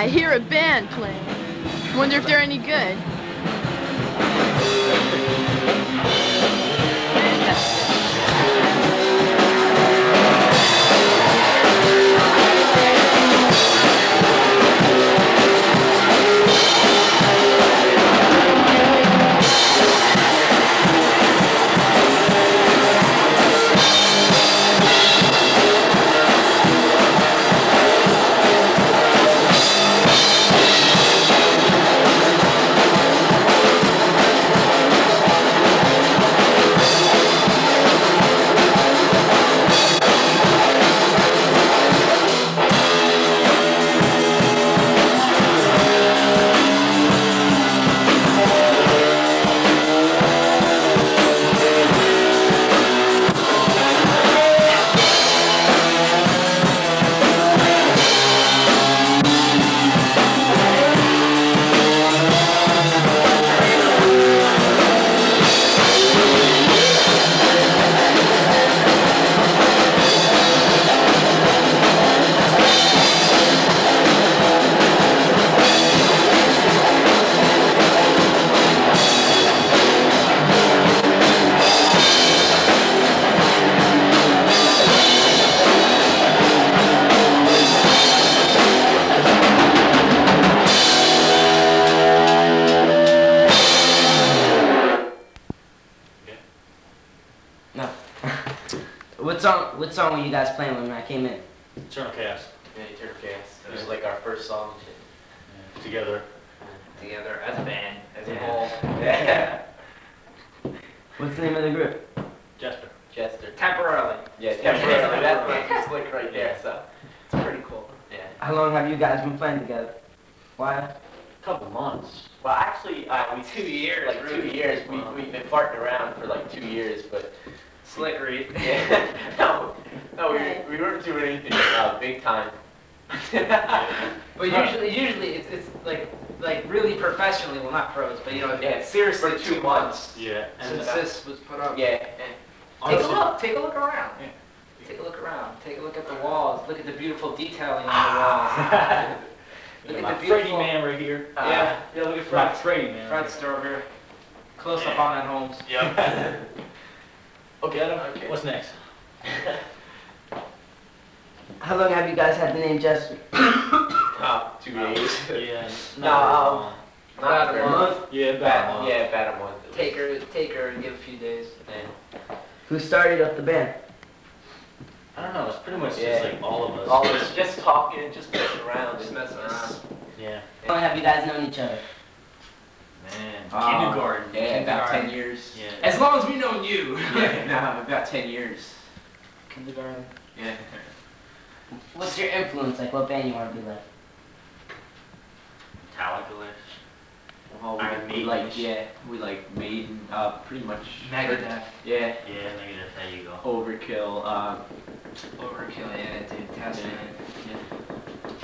I hear a band playing. Wonder if they're any good. What song? What song were you guys playing when I came in? Eternal Chaos. Yeah, Eternal Chaos. It was like our first song. and Yeah. Together. Together as a band, as a whole. Yeah. What's the name of the group? Jester. Jester. Temporarily. Yeah, Temporarily. temporarily. That's what just like right there. So It's pretty cool. yeah. How long have you guys been playing together? Why? A couple months. Well, actually, uh, we two years. Like two years. We we've been farting around for like two years, but Slick Reed. yeah, no, no, we, we weren't doing anything uh, big time. But usually, usually it's, it's like like really professionally, well not pros, but you know, Yeah, seriously for two months. Yeah. And since this was put up. Yeah, Take a look. Take a look around. Yeah. Take a look around. Take a look at the walls. Look at the beautiful detailing on the walls. Look Yeah, at my the Freddy man right here. Uh, yeah, yeah. Look at My front. Freddy man. Front store here. Close up on that Holmes. Yep. okay, Adam, Okay. what's next? How long have you guys had the name Jester? oh, two days. Yeah. No, not um, very. About a very month. Yeah, about a Bad, month. yeah, about a month. Take her, take her, and give a few days. Yeah. Who started up the band? I don't know. It's pretty much Yeah. just like all of us. All this just talking, just messing around, Just messing around. Yeah. How long have you guys known each other? Man. Uh, kindergarten. Yeah, about ten years. Yeah. As long as we know you. Yeah, no, about ten years. Kindergarten. Yeah. What's your influence? Like what band you want to be like? Metallica-ish. Well, we, Iron we like, yeah, we like Maiden, uh, pretty much. Megadeth. Yeah, Yeah, negative. There you go. Overkill. Uh, Overkill, yeah, dude, Testament. yeah.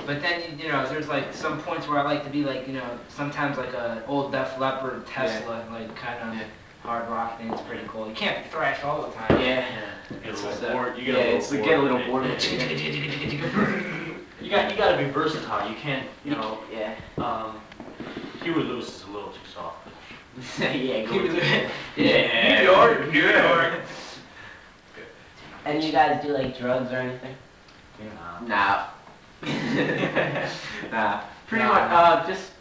But then, you- you know, there's like some points where I like to be like, you know, sometimes like a old Def Leppard, Tesla, like kind of Yeah. hard rock thing. It's pretty cool. You can't be thrash all the time. Yeah. You get a It's little just, uh, bored. You yeah, a little it's bored. get a little bored with Yeah. it. You got you got to be versatile. You can't you know Yeah. um, Huey Lewis is a little too soft. yeah, go Keep with it- it. Yeah. New York, New York. And you guys do like drugs or anything? Nah. Nah. nah. Pretty Nah. much, uh, just.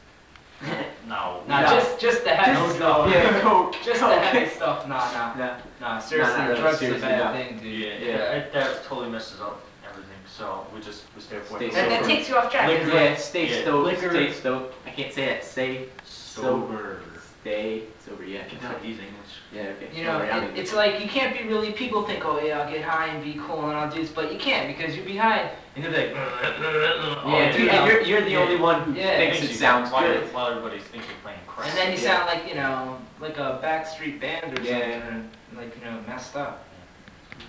No. Nah, No. just just the heavy Just- stuff. Yeah, coke. Just the heavy stuff. Nah, nah, Nah. nah. Seriously, Nah, nah, drugs seriously, is a bad nah. thing, dude. Yeah, Yeah. That, that totally messes up everything. So we just we stay away. Stay from That, it. takes you off track. Liquor, yeah, stay Yeah. stoked. Liquor. Stay stoked. I can't say that. Stay sober. Stay sober. Yeah. I can tell these English. Yeah. Okay. You know, Sorry, I'm it, it's like you can't be really. People think, oh yeah, I'll get high and be cool and I'll do this, but you can't because you're behind and you're like, Yeah, oh, dude, you and know. you're, you're the Yeah. only one who Yeah. thinks it sounds while, good. While everybody thinks you're playing crap. and then you Yeah. sound like you know, like a backstreet band or Yeah. something, like you know, messed up.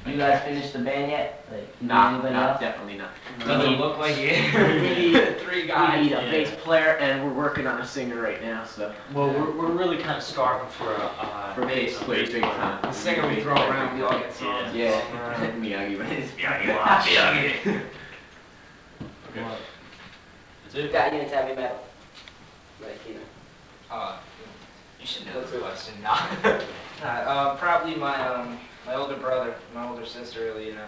You guys finished the band yet? Like, Nah, anybody nah, else? definitely not. Doesn't look like it. We need- three guys. We need a Yeah. bass player, and we're working on a singer right now. So Well, we're, we're really kind of starving for a uh, for bass a players, big time. The singer we throw around, we all get songs. Yeah. Alright. Miyagi, but it's Miyagi, Miyagi. Miyagi. Okay. Who got you into heavy metal? Like, you know. Uh, you should know the question. No. uh, uh, probably my um my older brother, my older sister. Really, you know,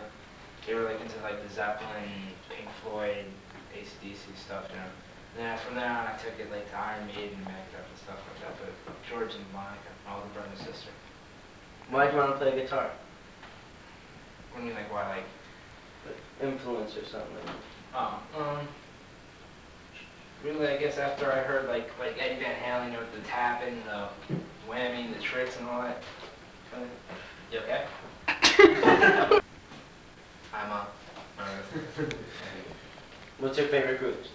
they were like into like the Zeppelin, Pink Floyd, AC/DC stuff. You know. And then from there on, I took it like to Iron Maiden, and Megadeth, and stuff like that. But George and Monica, my older brother and sister. Why'd you want to play guitar? What do you mean, like why, like? Influence or something like. Oh, um, really, I guess after I heard like like Eddie Van Halen, you know, with the tapping, the whammy, the tricks, and all that. Kinda- You okay? I'm alright. What's your favorite groups?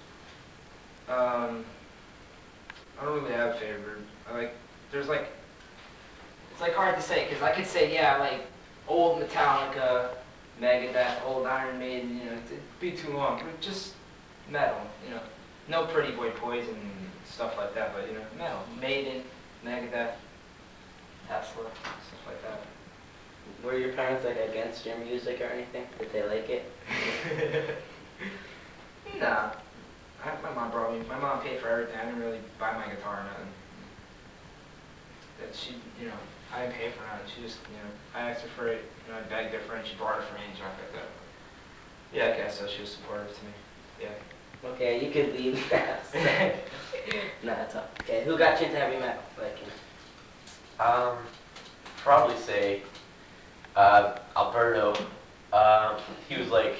Um, I don't really have a favorite. I like, there's like, it's like hard to say because I could say yeah, like old Metallica, Megadeth, old Iron Maiden. You know, it'd be too long. But just metal. You know, no Pretty Boy Poison and stuff like that. But you know, metal. Maiden, Megadeth, Tesla, stuff like that. Were your parents like against your music or anything? Did they like it? nah. I, my mom brought me. My mom paid for everything. I didn't really buy my guitar or nothing. That she, you know, I didn't pay for nothing. She just, you know, I asked her for it. You know, I begged her for it. and She brought it for me and stuff like that. Yeah, I guess so. She was supportive to me. Yeah. Okay, you could leave that. nah, it's all. Okay, who got you into heavy metal? Like, you. Um, probably say uh, Alberto. Um, he was like,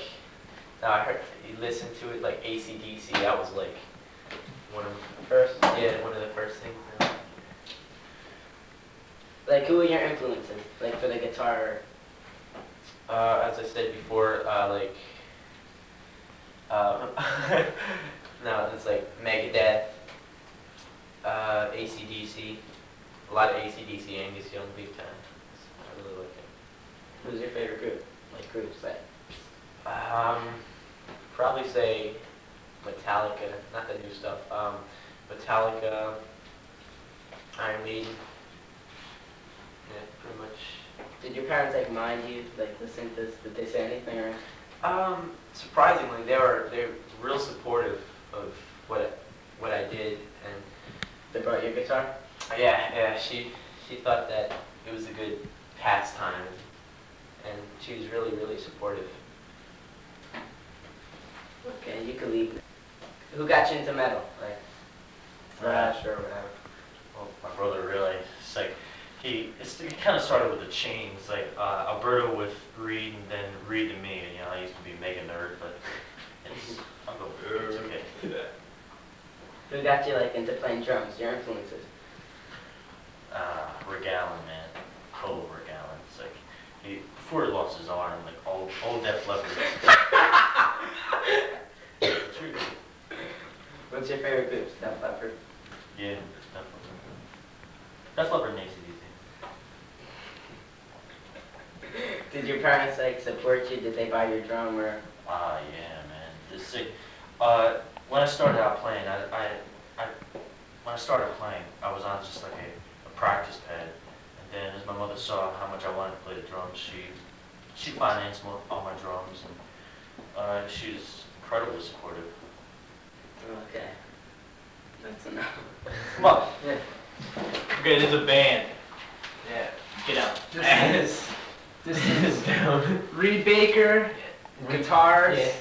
I heard he listened to it like ACDC. That was like one of the First, yeah one of the first things. like who are your influences? Like for the guitar? Uh, as I said before, uh, like um, no, it's like Megadeth, uh, ACDC, a lot of ACDC, Angus Young, big time. I really like it. Who's your favorite group? Like groups that. Um, probably say Metallica, not the new stuff. Um, Metallica, Iron Maiden. Yeah, pretty much. Did your parents like mind you like listen to this? Did they say anything or? Um, surprisingly, they were they're real supportive of what I, what I did, and They brought your guitar? yeah, yeah, she she thought that it was a good pastime, and she was really really supportive. Okay, you could leave. Who got you into metal? Like thrash or whatever? Well, my brother really, it's like, he, it's, it kind of started with the chains, like, uh, Alberto with Reed, and then Reed and me, and, you know, I used to be mega nerd, but it's, I'll go, it's okay. Who got you like into playing drums? Your influences? Uh, Rick Allen, man, total Rick Allen, it's like, he lost his arm, like, old, old Def Leppard. What's your favorite group? Def Leppard. Yeah, Def Leppard. Def Leppard and AC/DC. Did your parents like support you? Did they buy your drum or? Ah, yeah, man. This sick. Uh, when I started out playing, I, I, I, when I started playing, I was on just like a, a practice pad. And then as my mother saw how much I wanted to play the drums, she, she financed mo- all my drums, and uh, she was incredibly supportive. Okay. That's enough. Come on. Yeah. Okay, this is a band. Yeah. Get out. This is this is down. Reed Baker, guitars, Yeah.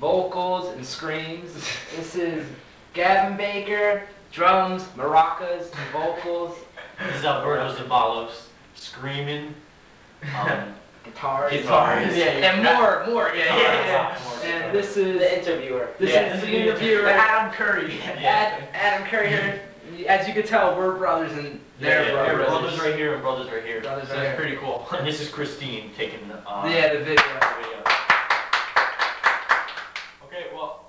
vocals, and screams. This is Gavin Baker, drums, maracas, and vocals, This is Alberto Zabalos screaming. Um, guitars, Guitars. yeah, and more, more, yeah, yeah, Guitars, yeah. more. And this is The interviewer. this Yeah. is the interviewer, Adam Curry. Ad, Adam Curry here. As you can tell, we're brothers and they're yeah, brothers. yeah, brothers right here and brothers right here. Brothers so right that's here. pretty cool. And this is Christine taking uh, Yeah, the video. the video. Okay, well,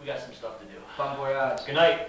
we got some stuff to do. Bon voyage. Good night.